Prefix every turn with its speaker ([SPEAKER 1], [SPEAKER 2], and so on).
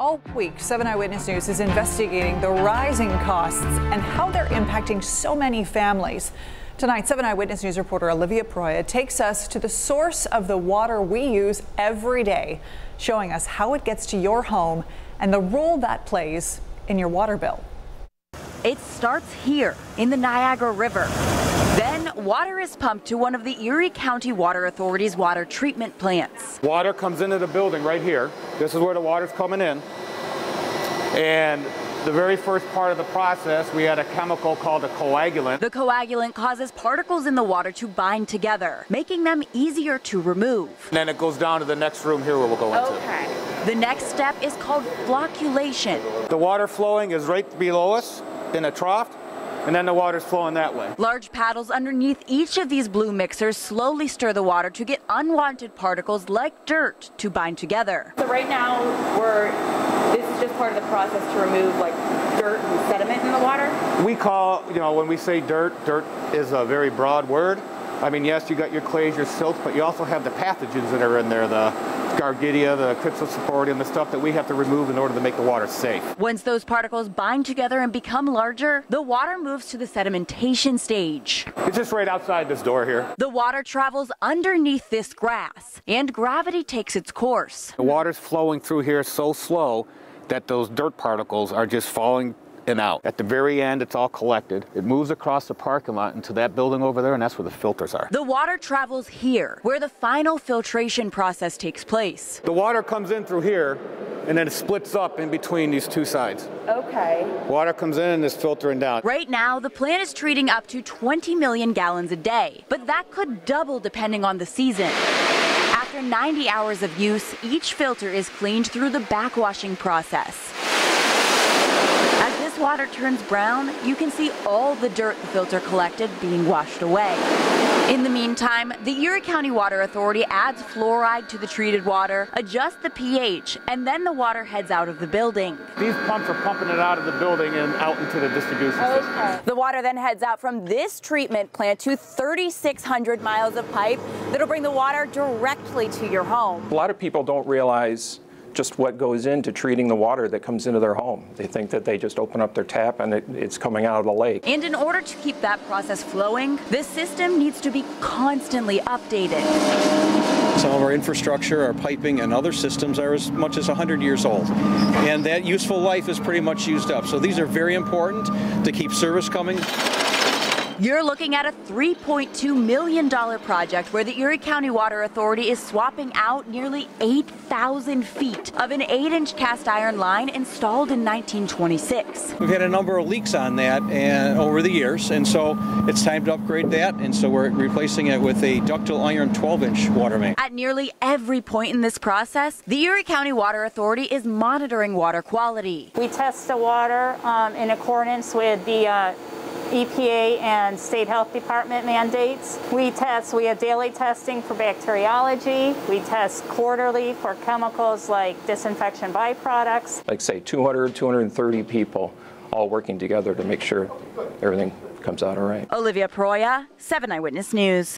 [SPEAKER 1] All week, 7 Eyewitness News is investigating the rising costs and how they're impacting so many families. Tonight, 7 Eyewitness News reporter Olivia Proia takes us to the source of the water we use every day, showing us how it gets to your home and the role that plays in your water bill.
[SPEAKER 2] It starts here in the Niagara River. Then water is pumped to one of the Erie County Water Authority's water treatment plants.
[SPEAKER 3] Water comes into the building right here. This is where the water's coming in. And the very first part of the process, we had a chemical called a coagulant.
[SPEAKER 2] The coagulant causes particles in the water to bind together, making them easier to remove.
[SPEAKER 3] And then it goes down to the next room here where we'll go into.
[SPEAKER 2] Okay. The next step is called flocculation.
[SPEAKER 3] The water flowing is right below us in a trough and then the water's flowing that way.
[SPEAKER 2] Large paddles underneath each of these blue mixers slowly stir the water to get unwanted particles like dirt to bind together.
[SPEAKER 4] So right now, we're this is just part of the process to remove like dirt and sediment in the water.
[SPEAKER 3] We call, you know, when we say dirt, dirt is a very broad word. I mean, yes, you got your clays, your silts, but you also have the pathogens that are in there, the Giardia, the Cryptosporidium, the stuff that we have to remove in order to make the water safe.
[SPEAKER 2] Once those particles bind together and become larger, the water moves to the sedimentation stage.
[SPEAKER 3] It's just right outside this door here.
[SPEAKER 2] The water travels underneath this grass, and gravity takes its course.
[SPEAKER 3] The water's flowing through here so slow that those dirt particles are just falling and out. At the very end, it's all collected. It moves across the parking lot into that building over there, and that's where the filters are.
[SPEAKER 2] The water travels here, where the final filtration process takes place.
[SPEAKER 3] The water comes in through here, and then it splits up in between these two sides.
[SPEAKER 4] Okay.
[SPEAKER 3] Water comes in and is filtering down.
[SPEAKER 2] Right now, the plant is treating up to 20 million gallons a day, but that could double depending on the season. After 90 hours of use, each filter is cleaned through the backwashing process water turns brown, you can see all the dirt the filter collected being washed away. In the meantime, the Erie County Water Authority adds fluoride to the treated water, adjusts the pH, and then the water heads out of the building.
[SPEAKER 3] These pumps are pumping it out of the building and out into the distribution okay. system.
[SPEAKER 2] The water then heads out from this treatment plant to 3,600 miles of pipe that'll bring the water directly to your home.
[SPEAKER 5] A lot of people don't realize just what goes into treating the water that comes into their home. They think that they just open up their tap and it, it's coming out of the lake.
[SPEAKER 2] And in order to keep that process flowing, the system needs to be constantly updated.
[SPEAKER 6] Some of our infrastructure, our piping, and other systems are as much as 100 years old. And that useful life is pretty much used up. So these are very important to keep service coming.
[SPEAKER 2] You're looking at a $3.2 million project where the Erie County Water Authority is swapping out nearly 8,000 feet of an 8-inch cast iron line installed in 1926.
[SPEAKER 6] We've had a number of leaks on that and over the years, and so it's time to upgrade that, and so we're replacing it with a ductile iron 12-inch water main.
[SPEAKER 2] At nearly every point in this process, the Erie County Water Authority is monitoring water quality.
[SPEAKER 4] We test the water um, in accordance with the uh, EPA and State Health Department mandates. We test, we have daily testing for bacteriology. We test quarterly for chemicals like disinfection byproducts.
[SPEAKER 5] Like say 200, 230 people all working together to make sure everything comes out all right.
[SPEAKER 2] Olivia Proia, 7 Eyewitness News.